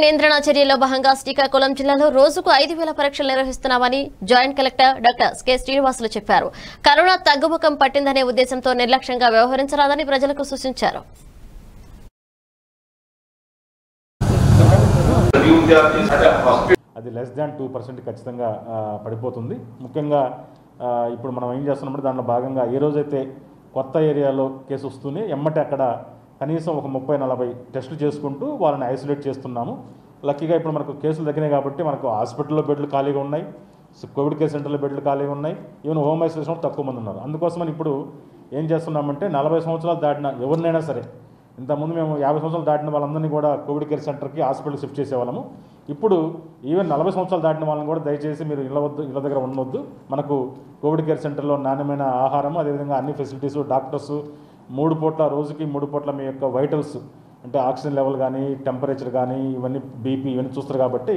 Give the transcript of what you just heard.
నియంత్రణ చర్యల్లో భాగంగా శ్రీకాకుళం జిల్లాలో రోజుకు ఐదు వేల పరీక్షలు నిర్వహిస్తున్నామని joint collector doctor K Srinivasulu చెప్పారు. కరోనా తగ్గుముఖం పట్టిందనే ఉద్దేశంతో నిర్లక్ష్యంగా వ్యవహరించరాదని ప్రజలకు సూచించారు. అది లెస్ దాన్ టూ పర్సెంట్ ఖచ్చితంగా పడిపోతుంది. ముఖ్యంగా ఇప్పుడు మనం ఏం చేస్తున్నామంటే దాంట్లో భాగంగా ఏ రోజైతే కొత్త ఏరియాలో కేసు వస్తూనే ఎమ్మటే అక్కడ కనీసం ఒక ముప్పై నలభై టెస్టులు చేసుకుంటూ వాళ్ళని ఐసోలేట్ చేస్తున్నాము. లక్కీగా ఇప్పుడు మనకు కేసులు తగ్గినాయి కాబట్టి మనకు హాస్పిటల్లో బెడ్లు ఖాళీగా ఉన్నాయి. కోవిడ్ కేర్ సెంటర్లో బెడ్లు ఖాళీగా ఉన్నాయి. ఈవెన్ హోమ్ ఐసోలేషన్ తక్కువ మంది ఉన్నారు. అందుకోసమని ఇప్పుడు ఏం చేస్తున్నామంటే నలభై సంవత్సరాలు దాటిన ఎవరినైనా సరే ఇంతకుముందు మేము యాభై సంవత్సరాలు దాటిన వాళ్ళందరినీ కూడా కోవిడ్ కేర్ సెంటర్కి హాస్పిటల్ షిఫ్ట్ చేసేవాళ్ళము. ఇప్పుడు ఈవెన్ నలభై సంవత్సరాలు దాటిన వాళ్ళని కూడా దయచేసి మీరు ఇళ్ళ వద్దు ఇళ్ళ దగ్గర ఉండవద్దు. మనకు కోవిడ్ కేర్ సెంటర్లో నాణ్యమైన ఆహారం అదేవిధంగా అన్ని ఫెసిలిటీస్ డాక్టర్స్ మూడు పూట్ల రోజుకి మూడు పూట్ల మీ యొక్క వైటల్స్ అంటే ఆక్సిజన్ లెవెల్ కానీ టెంపరేచర్ కానీ ఇవన్నీ బీపీ ఇవన్నీ చూస్తారు కాబట్టి